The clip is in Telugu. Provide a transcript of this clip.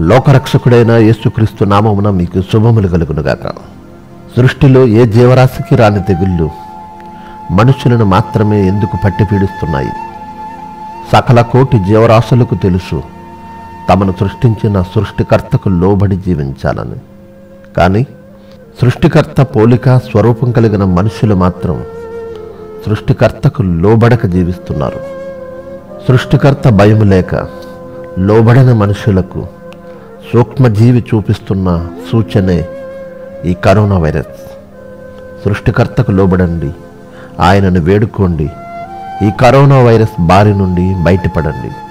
లోకరక్షకుడైన యేసుక్రీస్తు నామమున మీకు శుభములు కలుగునుగాక. సృష్టిలో ఏ జీవరాశికి రాని తెగుళ్ళు మనుషులను మాత్రమే ఎందుకు పట్టి పీడిస్తున్నాయి? సకల కోటి జీవరాశులకు తెలుసు తమను సృష్టించిన సృష్టికర్తకు లోబడి జీవించాలని. కానీ సృష్టికర్త పోలిక స్వరూపం కలిగిన మనుషులు మాత్రం సృష్టికర్తకు లోబడక జీవిస్తున్నారు. సృష్టికర్త భయం లేక లోబడిన మనుషులకు సూక్ష్మజీవి చూపిస్తున్న సూచనే ఈ కరోనా వైరస్. సృష్టికర్తకు లోబడండి. ఆయనను వేడుకోండి. ఈ కరోనా వైరస్ బారి నుండి బయటపడండి.